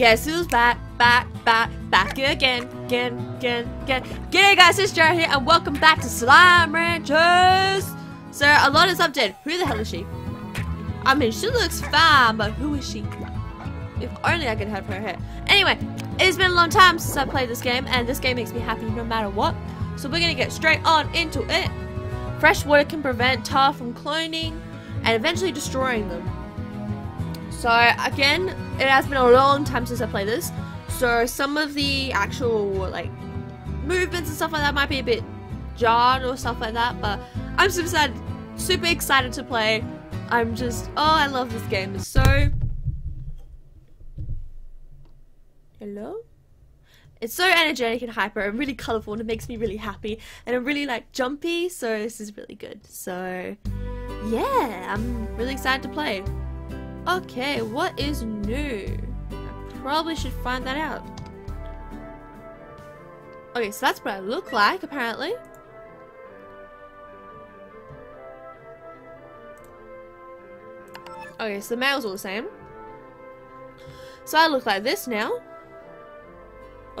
Guess who's back, back, back, back again, again, again, again. G'day guys, it's Jared here, and welcome back to Slime Ranchers! So, a lot is updated. Who the hell is she? I mean, she looks fine, but who is she? If only I could have her hair. Anyway, it's been a long time since I played this game, and this game makes me happy no matter what. So we're gonna get straight on into it. Fresh water can prevent tar from cloning and eventually destroying them. So again, it has been a long time since I played this. So some of the actual like movements and stuff like that might be a bit jarred or stuff like that, but I'm super excited, super excited to play. I'm just, oh, I love this game. It's so. Hello? It's so energetic and hyper and really colorful and it makes me really happy and I'm really like jumpy so this is really good so yeah I'm really excited to play okay what is new I probably should find that out okay so that's what I look like apparently okay so the male's all the same so I look like this now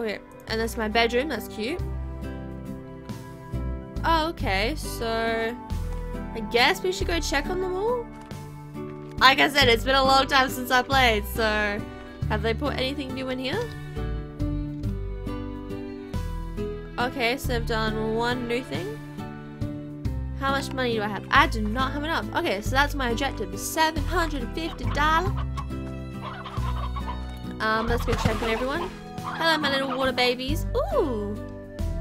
Okay, and that's my bedroom. That's cute. Oh, okay. So, I guess we should go check on them all? Like I said, it's been a long time since I played, so... Have they put anything new in here? Okay, so I've done one new thing. How much money do I have? I do not have enough. Okay, so that's my objective. $750. Um, let's go check on everyone. Hello, my little water babies. Ooh.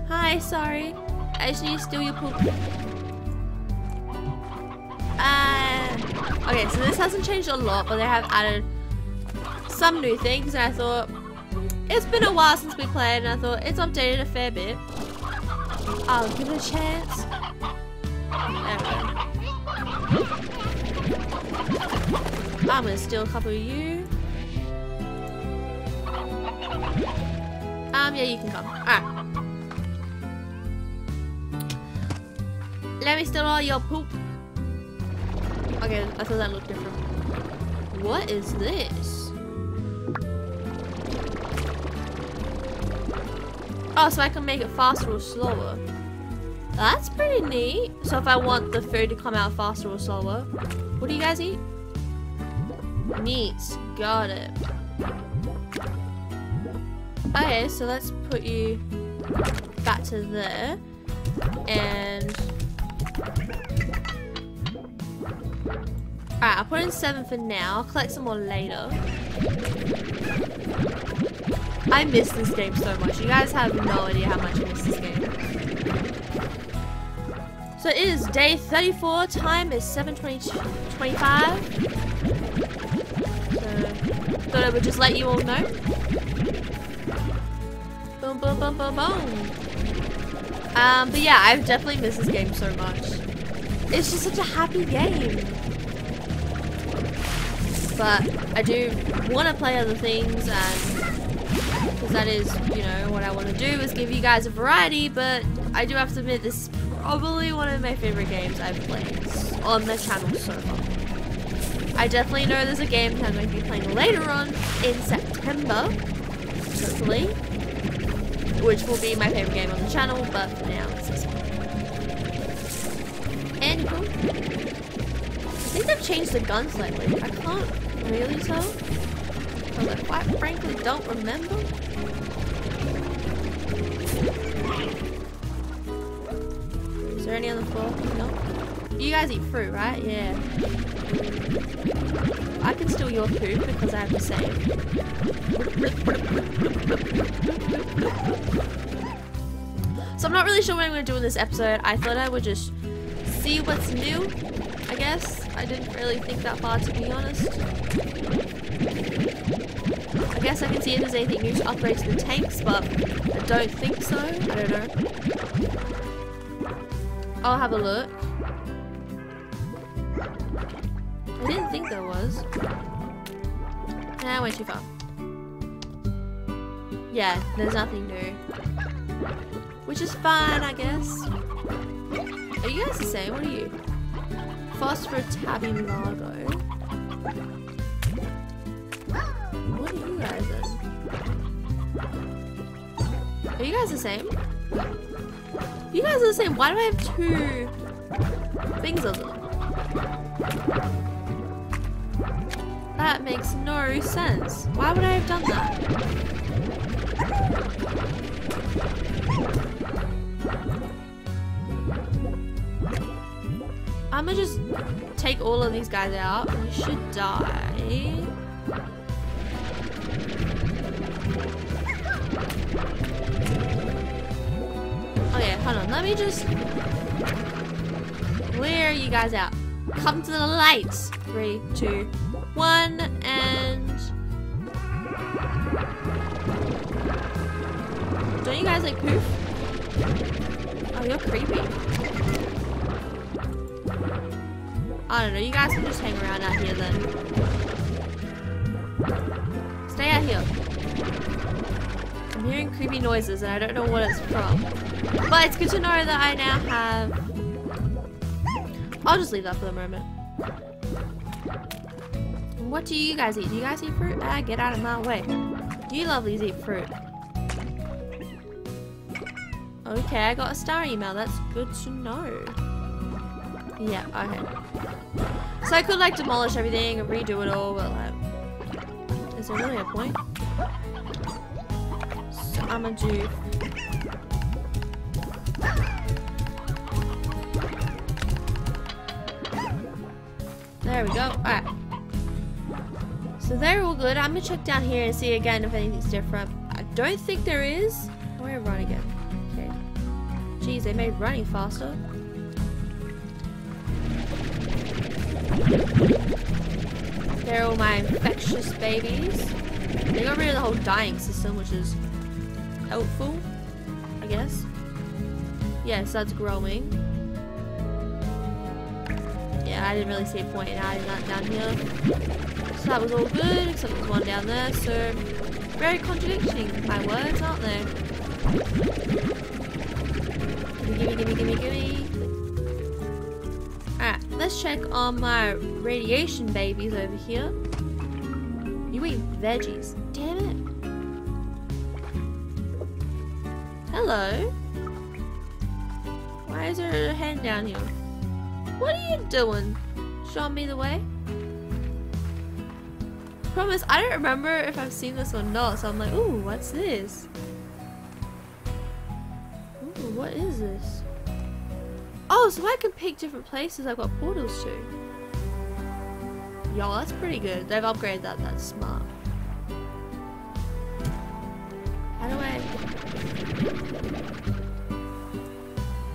Hi, sorry. To steal your poop. Okay, so this hasn't changed a lot, but they have added some new things, and I thought, it's been a while since we played, and I thought, it's updated a fair bit. I'll give it a chance. I'm gonna steal a couple of you. Um, yeah, you can come. Alright. Let me steal all your poop. Okay, I thought that looked different. What is this? Oh, so I can make it faster or slower. That's pretty neat. So if I want the food to come out faster or slower. What do you guys eat? Meats. Got it. Okay, so let's put you back to there. And... Alright, I'll put in seven for now. I'll collect some more later. I miss this game so much. You guys have no idea how much I miss this game. So it is day 34. Time is 7.25. So, thought I would just let you all know. Boom, boom, boom, boom, boom. Um, but yeah, I've definitely missed this game so much. It's just such a happy game. But I do want to play other things and because that is, you know, what I want to do is give you guys a variety, but I do have to admit this is probably one of my favorite games I've played on the channel so far. I definitely know there's a game that I'm going to be playing later on in September, hopefully which will be my favorite game on the channel, but for now it's this one. And I think they've changed the guns slightly. I can't really so? Because I quite frankly don't remember. Is there any on the floor? No. You guys eat fruit, right? Yeah. I can steal your food because I have the same. So I'm not really sure what I'm going to do in this episode. I thought I would just see what's new, I guess. I didn't really think that far, to be honest. I guess I can see if there's anything new to upgrade to the tanks, but I don't think so. I don't know. I'll have a look. I didn't think there was. Nah, went too far. Yeah, there's nothing new. Which is fine, I guess. Are you guys the same? What are you? Phosphor for Tabby Margo. What are you guys? Are you guys the same? You guys are the same. Why do I have two things of them? That makes no sense. Why would I have done that? I'm gonna just take all of these guys out. You should die. Oh, okay, hold on. Let me just clear you guys out. Come to the lights. Three, two, one, and don't you guys like poof? Oh, you're creepy. I don't know. You guys can just hang around out here then. Stay out here. I'm hearing creepy noises and I don't know what it's from. But it's good to know that I now have... I'll just leave that for the moment. What do you guys eat? Do you guys eat fruit? Ah, get out of my way. You lovelies eat fruit. Okay, I got a star email. That's good to know. Yeah, okay. So I could like demolish everything and redo it all, but like, is there really a point? So I'm gonna do. There we go. Alright. So they're all good. I'm gonna check down here and see again if anything's different. I don't think there is. Where run again? Okay. Jeez, they made running faster. They're all my infectious babies. They got rid of the whole dying system, which is helpful, I guess. Yes, that's growing. Yeah, I didn't really see a point in adding that down here. So that was all good, except there's one down there, so very contradicting my words, aren't they? Gimme, gimme, gimme, gimme. Let's check on my radiation babies over here. You eat veggies. Damn it. Hello. Why is there a hen down here? What are you doing? Showing me the way? Promise, I don't remember if I've seen this or not, so I'm like, ooh, what's this? Ooh, what is this? Oh, so I can pick different places I've got portals to. Yo, that's pretty good. They've upgraded that. That's smart. How do I...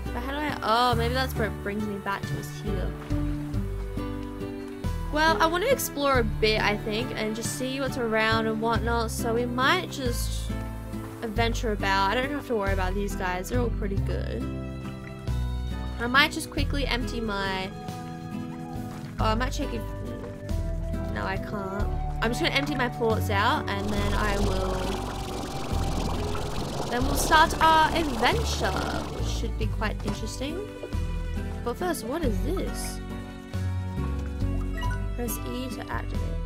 But how do I... Oh, maybe that's where it brings me back to us here. Well, I want to explore a bit, I think, and just see what's around and whatnot, so we might just adventure about. I don't have to worry about these guys. They're all pretty good. I might just quickly empty my... Oh, I might check if... No, I can't. I'm just to empty my plorts out, and then I will... Then we'll start our adventure, which should be quite interesting. But first, what is this? Press E to activate.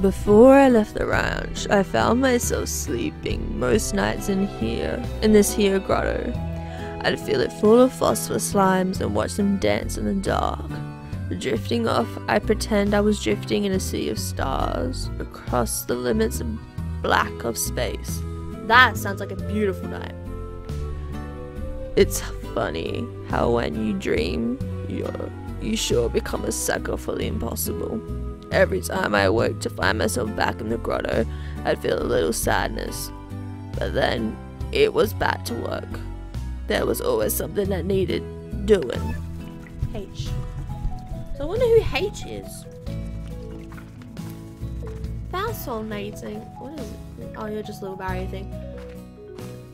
Before I left the ranch, I found myself sleeping most nights in here, in this here grotto. I'd feel it full of phosphor slimes and watch them dance in the dark. Drifting off, I pretend I was drifting in a sea of stars across the limits of black of space. That sounds like a beautiful night. It's funny how when you dream, you you sure become a sucker for the impossible. Every time I woke to find myself back in the grotto, I'd feel a little sadness. But then it was back to work. There was always something that needed doing. H. So I wonder who H is. Fascinating. What is it? Oh, you're just a little barrier thing.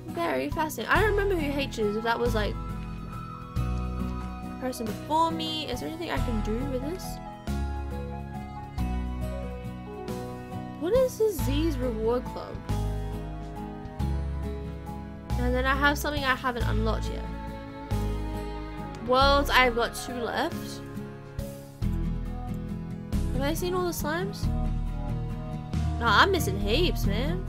Very fascinating. I don't remember who H is. If that was like person before me. Is there anything I can do with this? What is this Z's reward club? And then I have something I haven't unlocked yet. Worlds, I've got two left. Have I seen all the slimes? No, I'm missing heaps, man.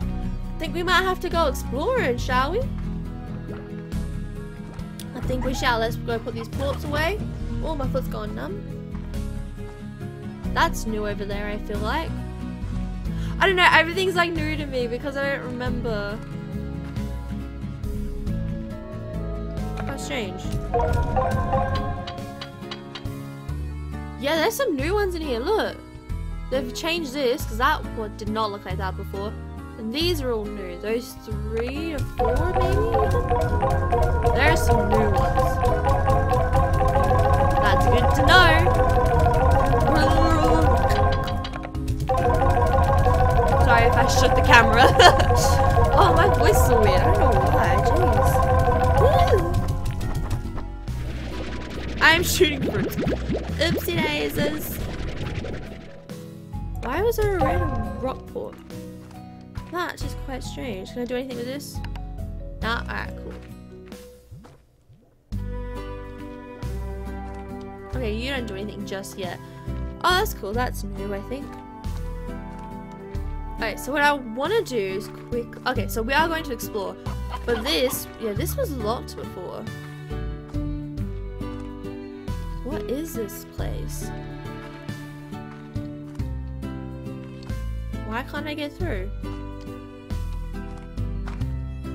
I think we might have to go exploring, shall we? I think we shall. Let's go put these pull-ups away. Oh, my foot's gone numb. That's new over there, I feel like. I don't know, everything's like new to me because I don't remember. How strange. Yeah, there's some new ones in here, look. They've changed this, because that one did not look like that before. And these are all new. Those three or four, maybe? There's some new ones. That's good to know. I shook the camera. oh, my voice is so weird. I don't know why. Jeez. I'm shooting fruit. Oopsie daisies. Why was there a random rock plort? That's just quite strange. Can I do anything with this? Nah, alright, cool. Okay, you don't do anything just yet. Oh, that's cool. That's new, I think. Alright, so what I want to do is quick... Okay, so we are going to explore. But this... Yeah, this was locked before. What is this place? Why can't I get through?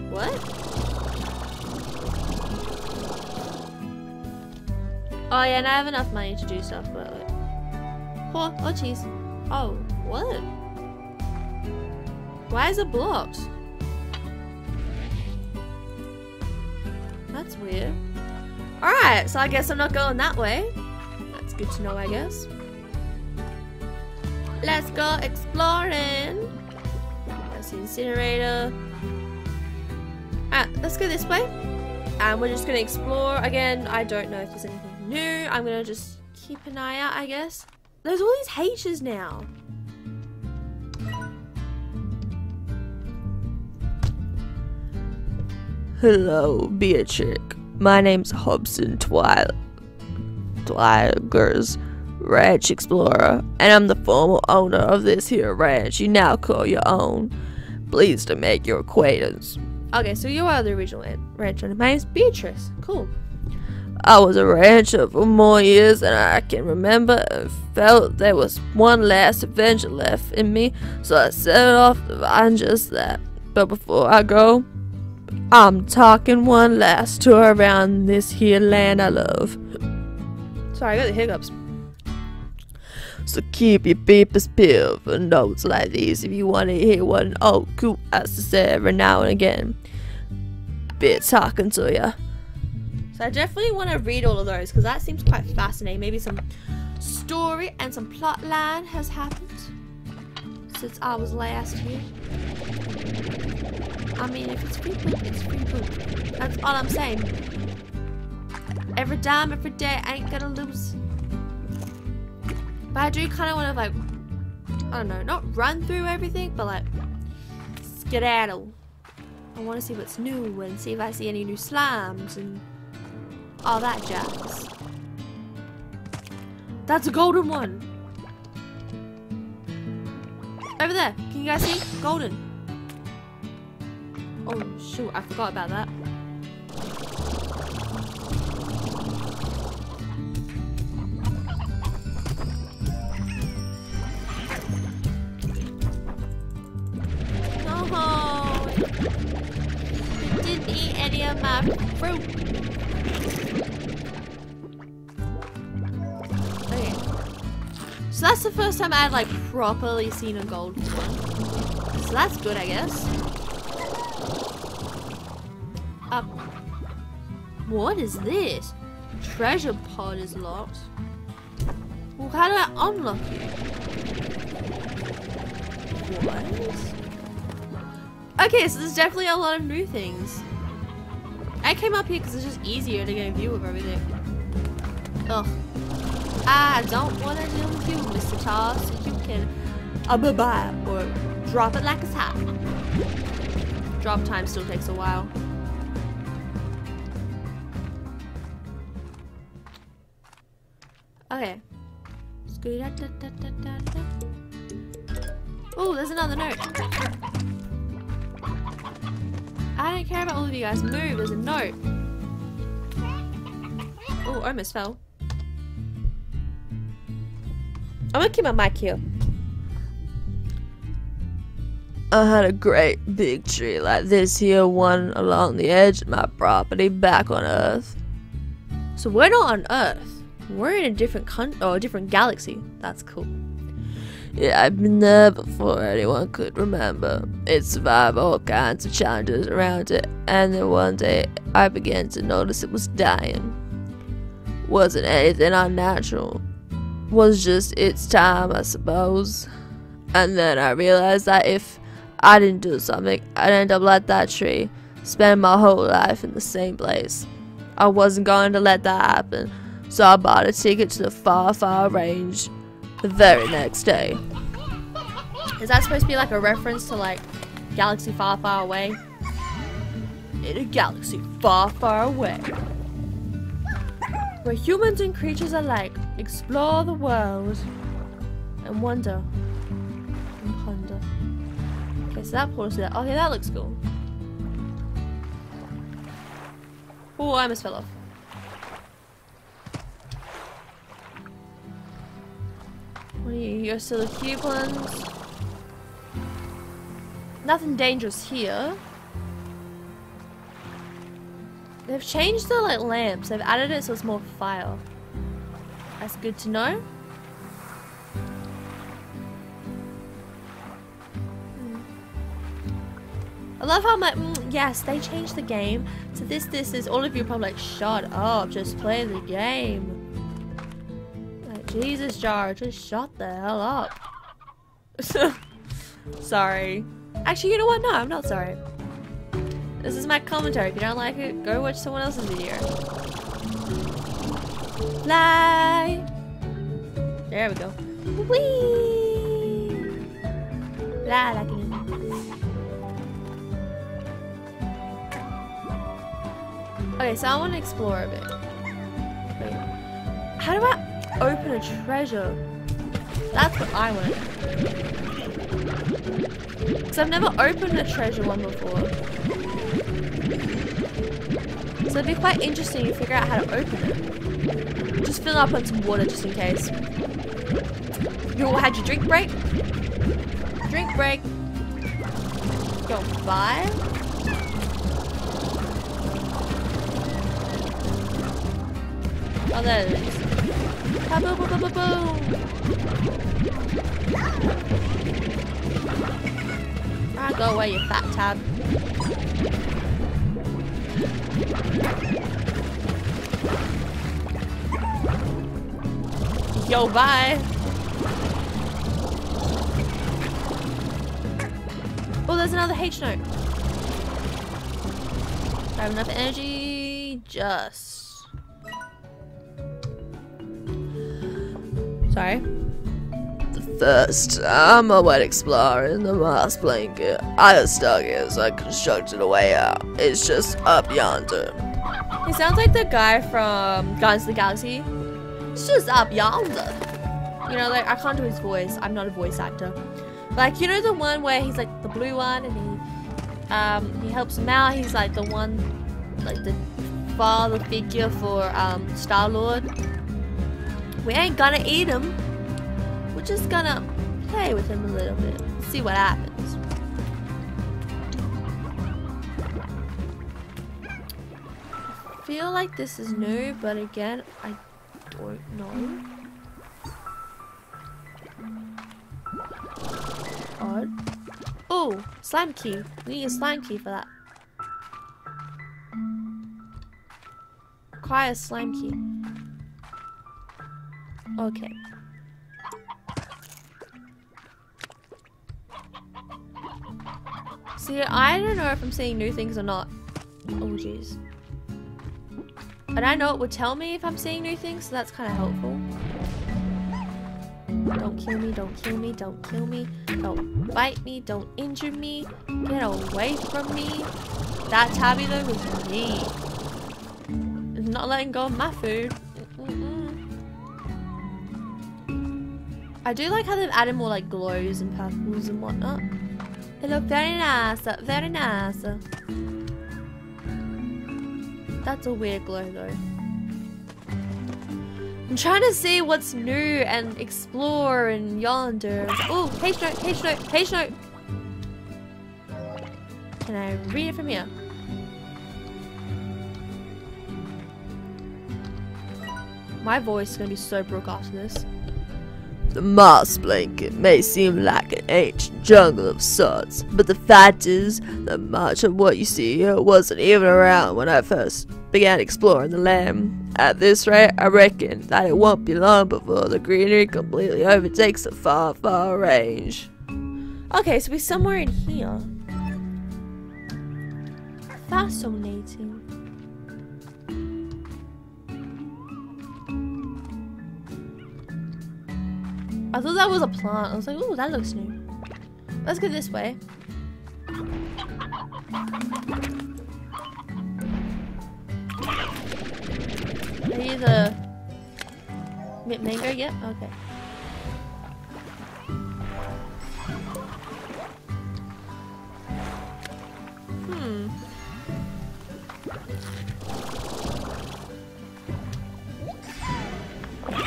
What? Oh yeah, and I have enough money to do stuff, but. Oh, oh jeez. Oh, what? Why is it blocked? That's weird. Alright, so I guess I'm not going that way. That's good to know, I guess. Let's go exploring. That's the incinerator. Alright, let's go this way. And we're just gonna explore. Again, I don't know if there's anything new. I'm gonna just keep an eye out, I guess. There's all these H's now. Hello, Beatrix. My name's Hobson Twillinger. Twiligers Ranch Explorer, and I'm the former owner of this here ranch you now call your own. Pleased to make your acquaintance. Okay, so you are the original rancher. My name's Beatrice. Cool. I was a rancher for more years than I can remember and felt there was one last adventure left in me, so I set off to find just that. But before I go, I'm talking one last tour around this here land I love. Sorry, I got the hiccups. So keep your peepers peeled for notes like these if you want to hear what an old coot has to say every now and again. Bit talking to ya. So I definitely want to read all of those because that seems quite fascinating. Maybe some story and some plot line has happened since I was last here. I mean, if it's free poop, it's free poop. That's all I'm saying. Every dime, every day, I ain't gonna lose. But I do kind of want to, like, I don't know, not run through everything, but, like, skedaddle. I want to see what's new and see if I see any new slimes and all that jazz. That's a golden one. Over there. Can you guys see? Golden. Oh, shoot. I forgot about that. No! You didn't eat any of my fruit. So that's the first time I've like properly seen a gold one. So that's good, I guess. Uh, what is this? Treasure pod is locked. Well, how do I unlock it? What? Okay, so there's definitely a lot of new things. I came up here because it's just easier to get a view of everything. Ugh. I don't want to deal with you, Mr. Toss. You can uh, bye bye or drop it like it's hot. Drop time still takes a while. Okay. Oh, there's another note. I don't care about all of you guys. Move, there's a note. Oh, almost fell. I'm gonna keep my mic here. I had a great big tree like this here one along the edge of my property back on Earth. So we're not on Earth. We're in a different country or a different galaxy. That's cool. Yeah, I've been there before anyone could remember. It survived all kinds of challenges around it, and then one day I began to notice it was dying. Wasn't anything unnatural. Was just its time, I suppose. And then I realized that if I didn't do something, I'd end up like that tree, spend my whole life in the same place. I wasn't going to let that happen, so I bought a ticket to the far, far range the very next day. Is that supposed to be like a reference to like galaxy far, far away? In a galaxy far, far away. Where humans and creatures alike explore the world and wonder and ponder. Okay, so that portal's there. Okay, that looks cool. Oh, I almost fell off. What are you? You're still cube ones? Nothing dangerous here. They've changed the like lamps. They've added it so it's more fire. That's good to know. Hmm. I love how much. Mm, yes, they changed the game. So this, this is all of you probably like, shut up, just play the game. Like, Jesus, Jar, just shut the hell up. sorry. Actually, you know what? No, I'm not sorry. This is my commentary. If you don't like it, go watch someone else's video. Fly! There we go. Whee! Fly like. Okay, so I want to explore a bit. Wait. How do I open a treasure? That's what I want. Because I've never opened a treasure one before. So it'd be quite interesting to figure out how to open it. Just fill up on some water just in case. You all had your drink break? Drink break. Go bye. Oh, there it is. Boom, boom, boom, boom, boom. Ah, go away, you fat tab. Yo, bye. Oh, there's another H note. I have enough energy. Just. Sorry. First, I'm a wet explorer in the moss blanket. I got stuck here, so I constructed a way out. It's just up yonder. He sounds like the guy from Guardians of the Galaxy. It's just up yonder. You know, like I can't do his voice. I'm not a voice actor. Like you know the one where he's like the blue one and he um he helps him out. He's like the one like the father figure for um Star Lord. We ain't gonna eat him. Just gonna play with him a little bit. See what happens. I feel like this is new, but again, I don't know. Odd. Oh, slime key. We need a slime key for that. Acquire slime key. Okay. See, I don't know if I'm seeing new things or not. Oh, jeez. And I know it would tell me if I'm seeing new things, so that's kind of helpful. Don't kill me, don't kill me, don't kill me. Don't bite me, don't injure me. Get away from me. That Tabula was me. It's not letting go of my food. I do like how they've added more like glows and purples and whatnot. They look very nice, very nice. That's a weird glow though. I'm trying to see what's new and explore and yonder. Oh, page note, page note, page note. Can I read it from here? My voice is gonna be so broke after this. The moss blanket may seem like an ancient jungle of sorts, but the fact is that much of what you see here wasn't even around when I first began exploring the land. At this rate, I reckon that it won't be long before the greenery completely overtakes the far, far range. Okay, so we're somewhere in here. Fascinating. I thought that was a plant. I was like, oh, that looks new. Let's go this way. Maybe the mango? Yep, okay. Hmm.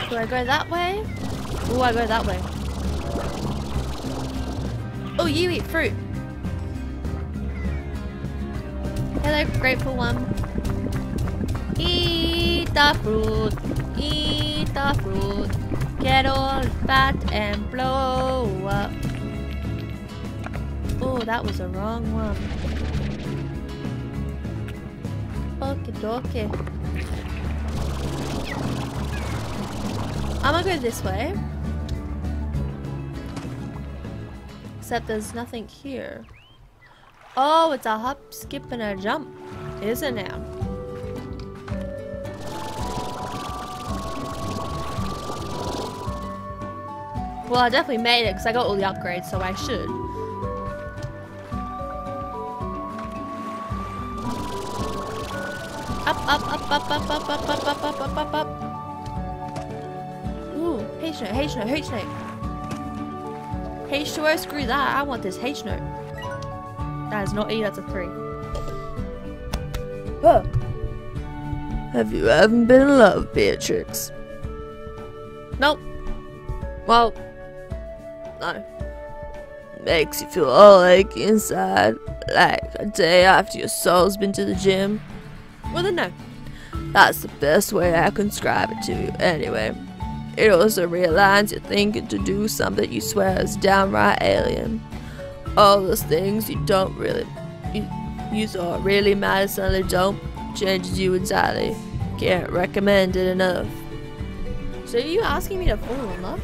Do I go that way? Oh, I go that way. Oh, you eat fruit. Hello, grateful one. Eat the fruit. Eat the fruit. Get all fat and blow up. Oh, that was a wrong one. Okay, dokie. I'm gonna go this way. Except there's nothing here. Oh, it's a hop, skip, and a jump. isn't it now? Well, I definitely made it because I got all the upgrades, so I should. Up, up, up, up, up, up, up, up, up, up, up, up, up. Ooh, H note, H note, H note. H2O, screw that. I want this H note. That is not E, that's a 3. Huh. Have you ever been in love, Beatrix? Nope. Well, no. Makes you feel all achy inside, like a day after your soul's been to the gym. Well then no. That's the best way I can describe it to you, anyway. It also realigns your thinking to do something you swear is downright alien. All those things you don't really, you, you thought really matter suddenly don't, changes you entirely. Can't recommend it enough. So are you asking me to fall in love?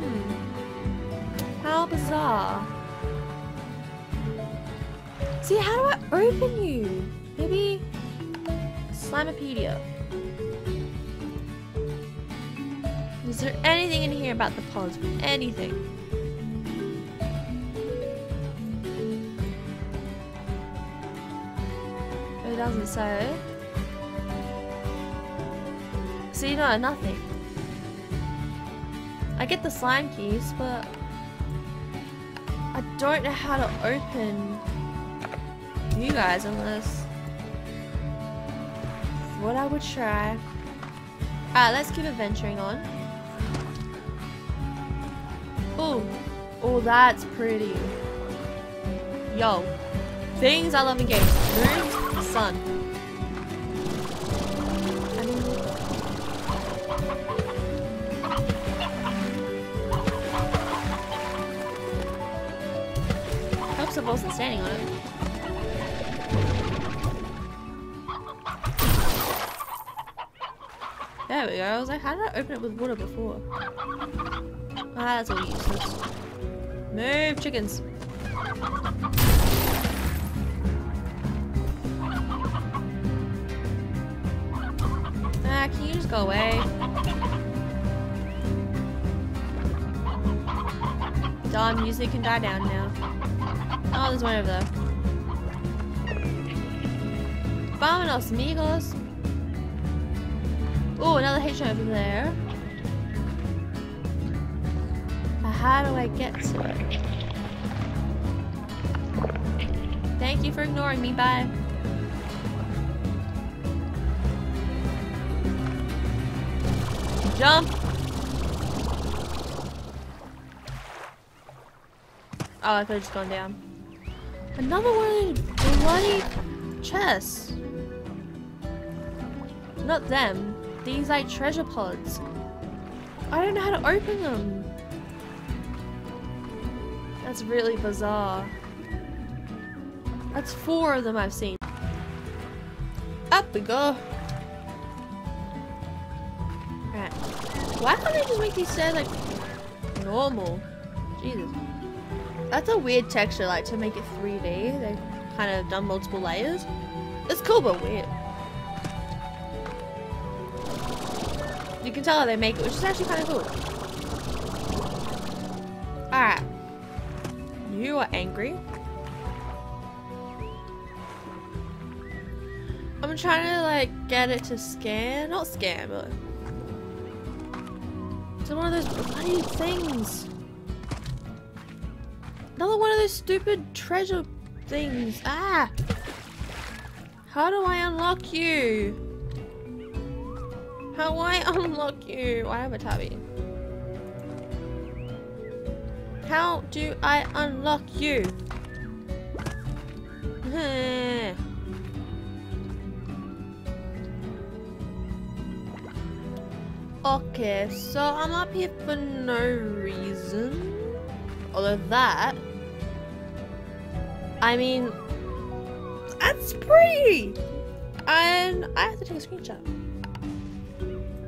Hmm. How bizarre. See, how do I open you? Maybe Slimepedia. Is there anything in here about the pods? Anything? It doesn't say. So you know nothing. I get the slime keys, but I don't know how to open you guys unless what I would try. Alright, let's keep adventuring on. Oh, oh, that's pretty. Yo, things I love in games: moon, sun. I mean, I wasn't standing on it. There we go. I was like, how did I open it with water before? Ah, that's all useless. Move, chickens. Ah, can you just go away? Dawn music can die down now. Oh, there's one over there. Vámonos, amigos. Oh, another H over there. How do I get to it? Thank you for ignoring me, bye. Jump! Oh, I could have just gone down. Another one of these bloody chests. Not them. These like treasure pods. I don't know how to open them. That's really bizarre. That's four of them I've seen. Up we go. Why can't they just make these stairs like normal? Jesus. That's a weird texture, like to make it 3D. They've kind of done multiple layers. It's cool but weird. You can tell how they make it, which is actually kind of cool. Alright. You are angry. I'm trying to like get it to scan, not scan, but it's one of those bloody things. Another one of those stupid treasure things. Ah! How do I unlock you? How do I unlock you? I have a tabby. How do I unlock you? okay, so I'm up here for no reason. Although that I mean, that's pretty! And I have to take a screenshot.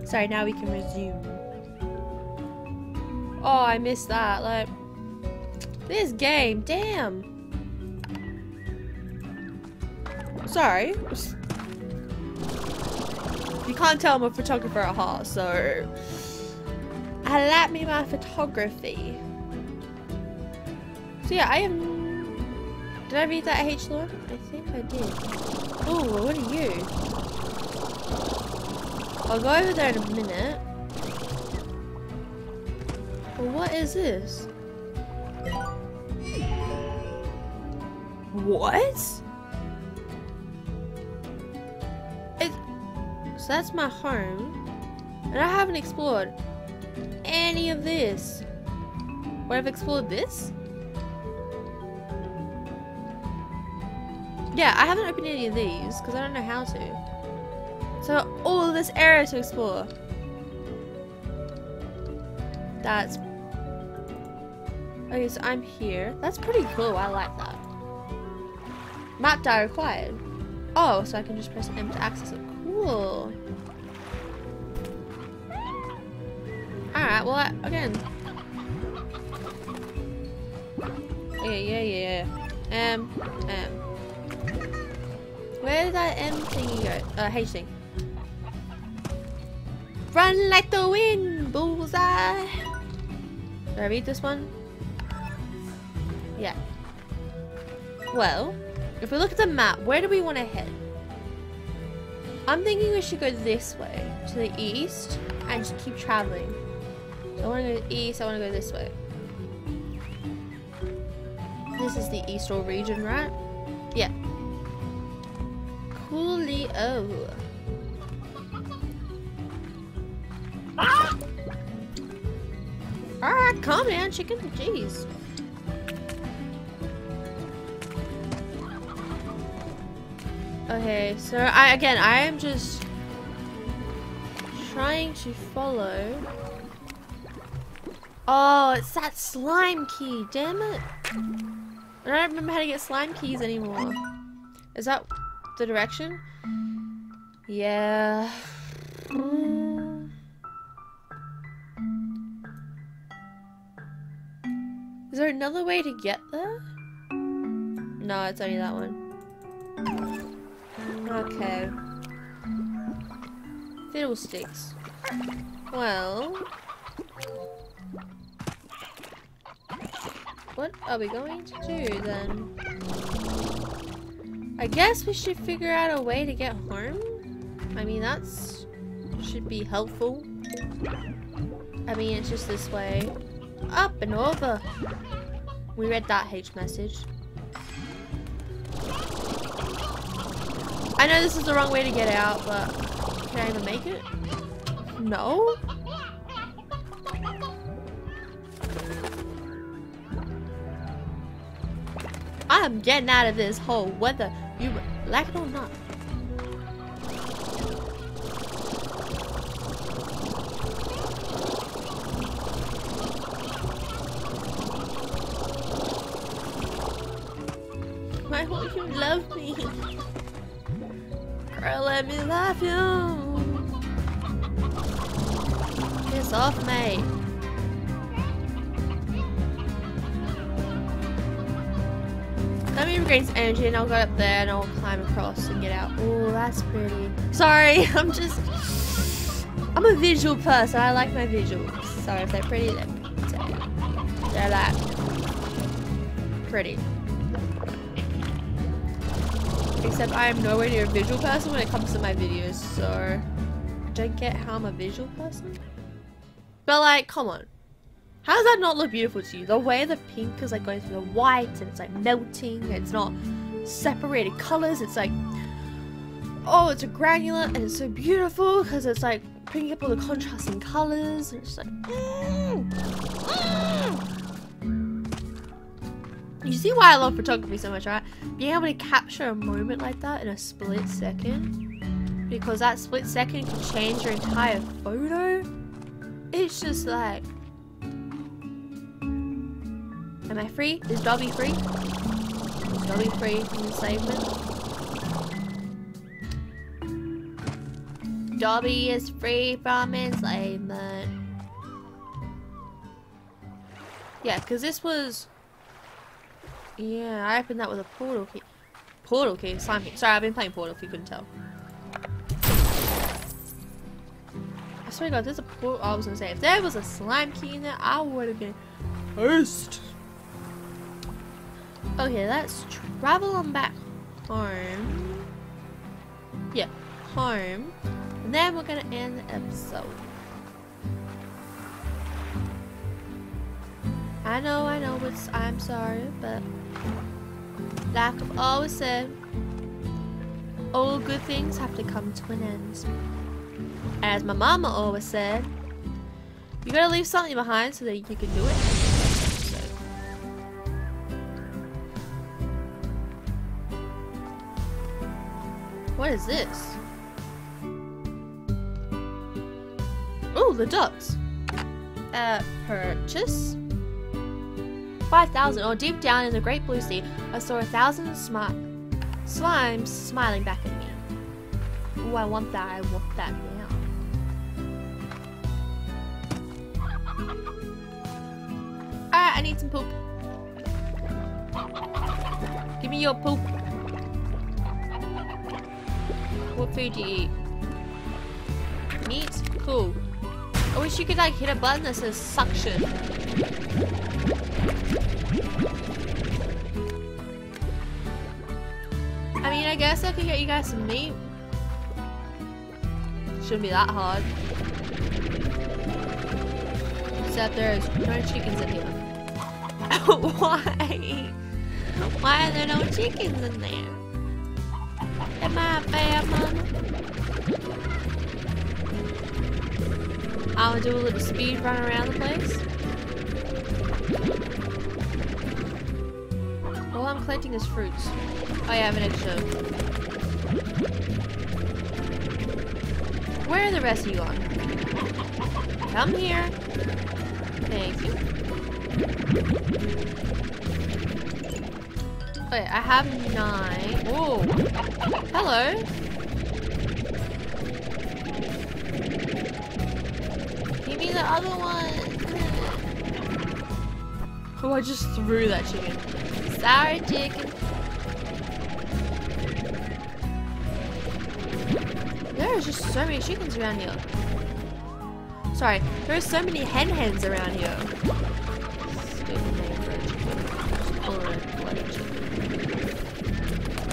Sorry, now we can resume. Oh, I missed that. Like, this game, damn. Sorry. You can't tell I'm a photographer at heart, so I like me my photography. So yeah, I am did I read that H Lord? I think I did. Oh, what are you? I'll go over there in a minute. But what is this? What? It, so that's my home. And I haven't explored any of this. What, I've explored this? Yeah, I haven't opened any of these because I don't know how to. So all this area to explore. That's Okay, so I'm here. That's pretty cool. I like that. Map data required. Oh, so I can just press M to access it. Cool. Alright, well, I, again. Yeah, yeah, yeah, yeah. Um, um. Where did that M thingy go? Uh, H thing. Run like the wind, bullseye. Did I read this one? Yeah. Well, if we look at the map, where do we want to head? I'm thinking we should go this way, to the east, and just keep traveling. So I want to go east, I want to go this way. This is the eastern region, right? Yeah. Coolio. Ah! Alright, calm down, chicken. Jeez. Okay, so I again I am just trying to follow. Oh, it's that slime key, damn it. I don't remember how to get slime keys anymore. Is that the direction? Yeah. Is there another way to get there? No, it's only that one. Okay. Fiddlesticks. Well... What are we going to do then? I guess we should figure out a way to get home. I mean, that's should be helpful. I mean, it's just this way. Up and over. We read that H message. I know this is the wrong way to get out, but can I even make it? No? I'm getting out of this hole, whether you like it or not. Me. Piss off, mate. Let me regain some energy and I'll go up there and I'll climb across and get out. Oh, that's pretty. Sorry, I'm just... I'm a visual person. I like my visuals. Sorry if they're pretty, they're pretty. They're that pretty. Except I am nowhere near a visual person when it comes to my videos, so I don't get how I'm a visual person. But like, come on. How does that not look beautiful to you? The way the pink is like going through the white and it's like melting, it's not separated colors, it's like, oh, it's a granular and it's so beautiful because it's like bringing up all the contrasting colors and it's like, mm, mm. You see why I love photography so much, right? Being able to capture a moment like that in a split second, because that split second can change your entire photo. It's just like, Am I free? Is Dobby free? Is Dobby free from enslavement? Dobby is free from enslavement. Yeah, because this was... Yeah, I opened that with a portal key. Portal key? Slime key. Sorry, I've been playing Portal if you couldn't tell. I swear to god, there's a portal... Oh, I was gonna say, if there was a slime key in there, I would have been... First. Okay, let's travel on back home. Yeah, home. And then we're gonna end the episode. I know, I know, it's, I'm sorry, but like I've always said, all good things have to come to an end. As my mama always said, you gotta leave something behind so that you can do it. What is this? Oh, the ducks. Uh, purchase. 5,000. or deep down in the great blue sea, I saw a thousand smi slimes smiling back at me. Oh, I want that. I want that now. Alright, I need some poop. Give me your poop. What food do you eat? Meat? Cool. I wish you could like hit a button that says suction. I mean, I guess I could get you guys some meat. Shouldn't be that hard. Except there's no chickens in here. Why? Why are there no chickens in there? Am I a bad mama? Gonna do a little speed run around the place. All I'm collecting is fruits. Oh yeah, I have an extra. Where are the rest of you on? Come here. Thank you. Wait, I have nine. Oh, hello. Give me the other one. Oh, I just threw that chicken. Sorry, chicken. There are just so many chickens around here. Sorry, there are so many hen hens around here. Chicken. Chicken.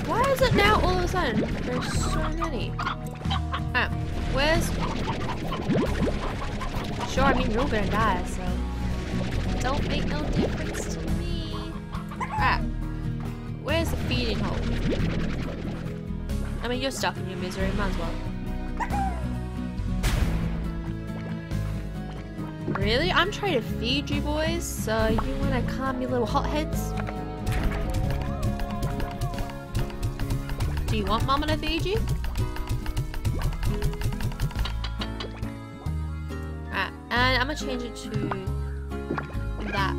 Why is it now all of a sudden? There's so many. Ah, where's... Sure, I mean, you're all gonna die, so... don't make no difference I mean, you're stuck in your misery, might as well. Really? I'm trying to feed you boys, so you wanna calm your little hotheads? Do you want mama to feed you? Alright, and I'm gonna change it to that.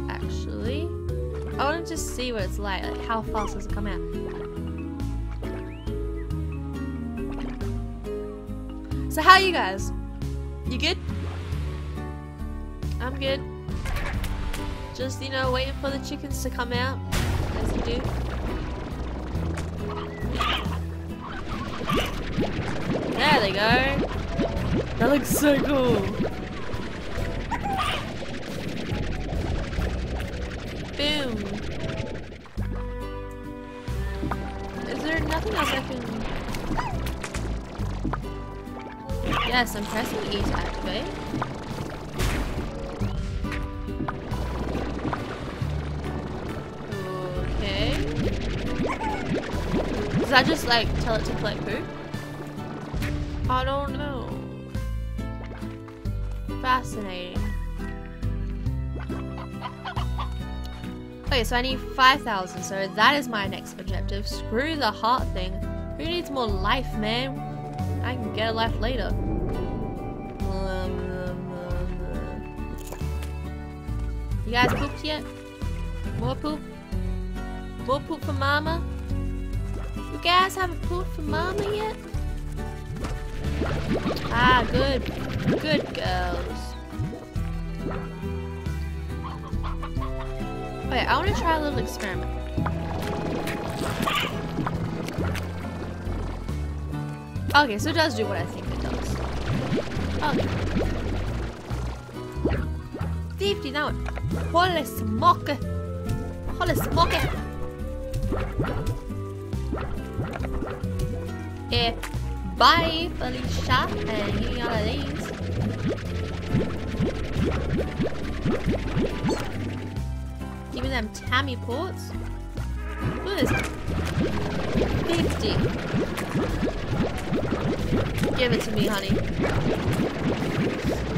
I wanna just see what it's like, like how fast does it come out? So how are you guys? You good? I'm good. Just, you know, waiting for the chickens to come out. As you do. There they go. That looks so cool. E to activate. Okay. Does that just like tell it to collect poop? I don't know. Fascinating. Okay, so I need 5,000, so that is my next objective. Screw the heart thing. Who needs more life, man? I can get a life later. You guys pooped yet? More poop? More poop for mama? You guys haven't pooped for mama yet? Ah, good. Good girls. Okay, I want to try a little experiment. Okay, so it does do what I think it does. Okay. 50 now. Holy smoke! Holy smoke! Eh, bye, Felicia, and you of these. Give me them tabby plorts. Look at this. 50. Give it to me, honey.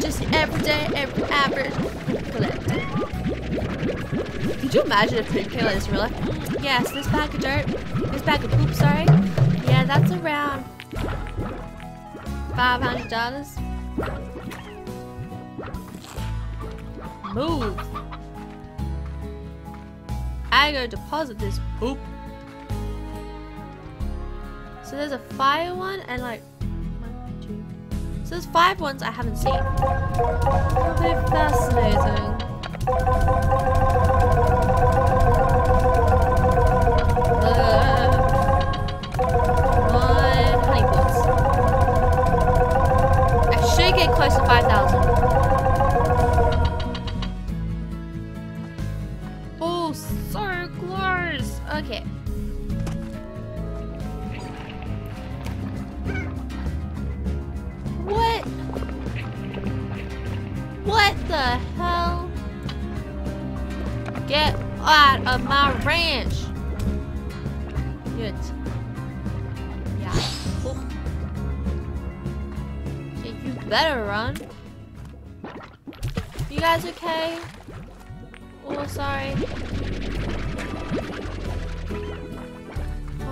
Just every day, every average, Could you imagine if poop came like this? Mm, yes, this bag of dirt, this bag of poop, sorry. Yeah, that's around $500. Move. I go deposit this poop. So there's a fire one and like. So there's five ones I haven't seen. Oh, they're fascinating. Uh, pots. I should get close to 5,000. Of my ranch. Good. Yeah. Yeah, you better run. You guys okay? Oh, sorry.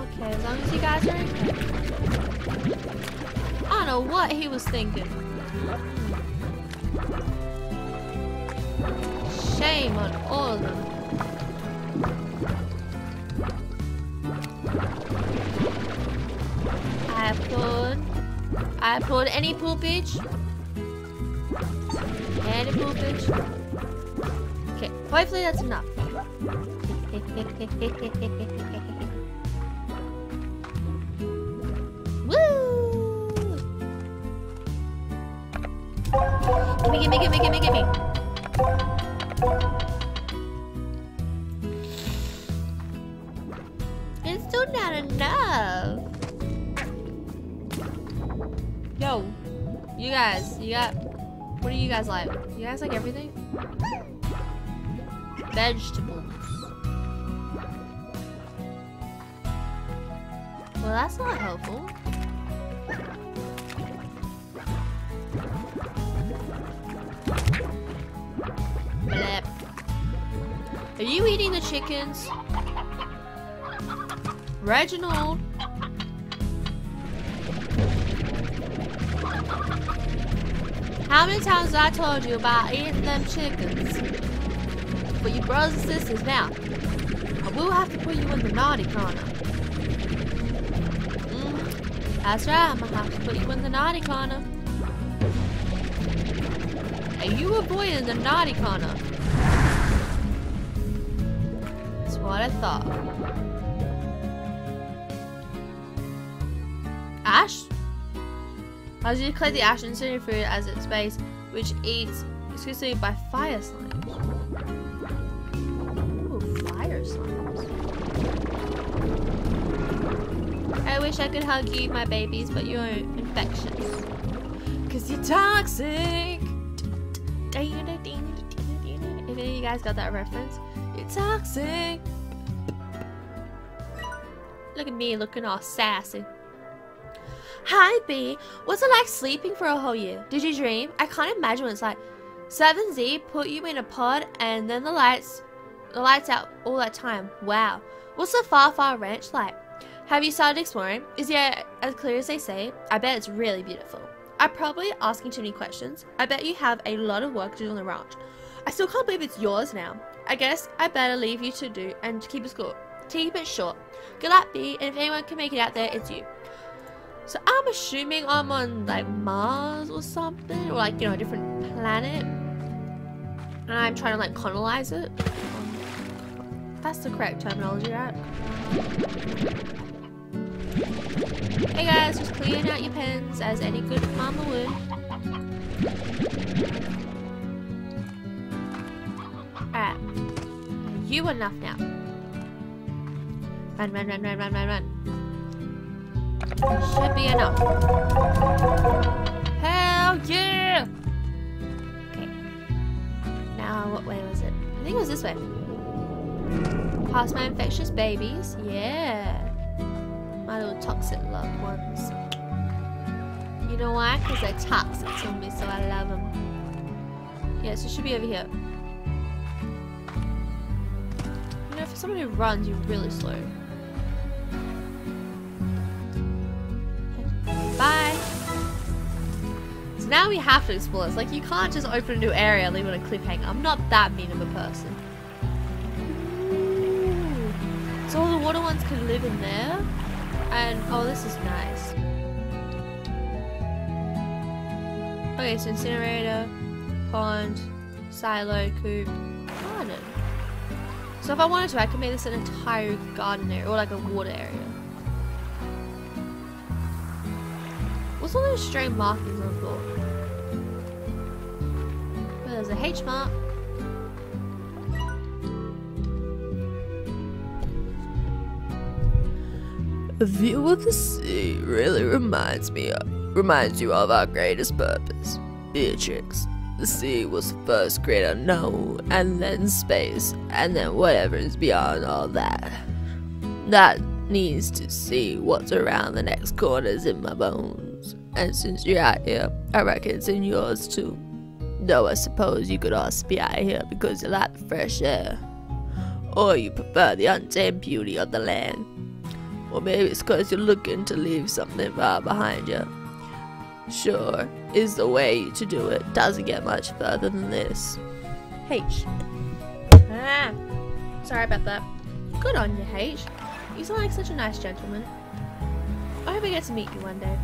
Okay, as long as you guys are okay. I don't know what he was thinking. Shame on all of them. I pulled any poopage. Any poopage. Okay, hopefully that's enough. Woo! Gimme, gimme, gimme, gimme, gimme. It's still not enough. You guys, you got. What do you guys like? You guys like everything? vegetables. Well, that's not helpful. Are you eating the chickens? Reginald. How many times I told you about eating them chickens? But your brothers and sisters now. I will have to put you in the naughty corner. Mm, that's right, I'm gonna have to put you in the naughty corner. Are you avoiding the naughty corner? That's what I thought. Do you collect the ash incendiary food as its base, which eats exclusively by fire slimes? Ooh, fire slimes. I wish I could hug you, my babies, but you're infectious. Cause you're toxic. If any of you guys got that reference, you're toxic. Look at me looking all sassy. Hi, Bea. What's it like sleeping for a whole year? Did you dream? I can't imagine what it's like. 7Zee put you in a pod and then the lights the lights out all that time. Wow. What's the Far Far Range like? Have you started exploring? Is it as clear as they say? I bet it's really beautiful. I'm probably asking too many questions. I bet you have a lot of work to do on the ranch. I still can't believe it's yours now. I guess I better leave you to do and to keep it short. Keep it short. Good luck, Bea, and if anyone can make it out there, it's you. So I'm assuming I'm on like Mars or something, or like you know a different planet, and I'm trying to like colonize it. That's the correct terminology, right? Hey guys, just clearing out your pens as any good mama would. Alright. You enough now. Run, run, run, run, run, run, run. Should be enough. Hell yeah! Okay. Now, what way was it? I think it was this way. Past my infectious babies. Yeah. My little toxic loved ones. You know why? Because they're toxic to me, so I love them. Yeah, so it should be over here. You know, for someone who runs, you're really slow. Now we have to explore this. Like, you can't just open a new area and leave it a cliffhanger. I'm not that mean of a person. Ooh. So all the water ones can live in there. And, oh, this is nice. Okay, so incinerator, pond, silo, coop, garden. So if I wanted to, I could make this an entire garden area, or like a water area. What's all those stray markings on the floor? A H mark. A view of the sea really reminds me of, reminds you of our greatest purpose, Beatrix. The sea was the first great unknown, and then space, and then whatever is beyond all that. That needs to see what's around the next corners in my bones. And since you're out here, I reckon it's in yours too. Though I suppose you could also be out here because you like the fresh air. Or you prefer the untamed beauty of the land. Or maybe it's because you're looking to leave something far behind you. Sure, is the way to do it. Doesn't get much further than this. H. Ah, sorry about that. Good on you, H. You sound like such a nice gentleman. I hope I get to meet you one day.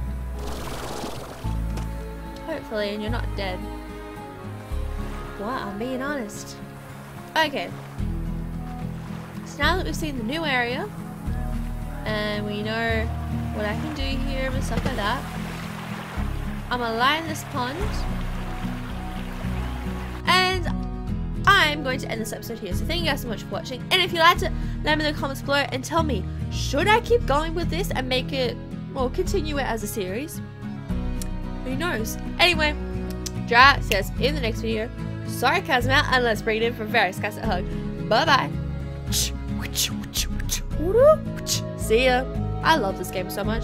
Hopefully, and you're not dead. What? I'm being honest. Okay. So now that we've seen the new area, and we know what I can do here and stuff like that, I'm gonna line this pond. And I'm going to end this episode here. So thank you guys so much for watching. And if you'd like to let me know in the comments below and tell me, should I keep going with this and make it, well, continue it as a series? Who knows? Anyway, Drat says in the next video, sorry and let's bring it in for Varys. Cast hug. Bye bye. See ya. I love this game so much.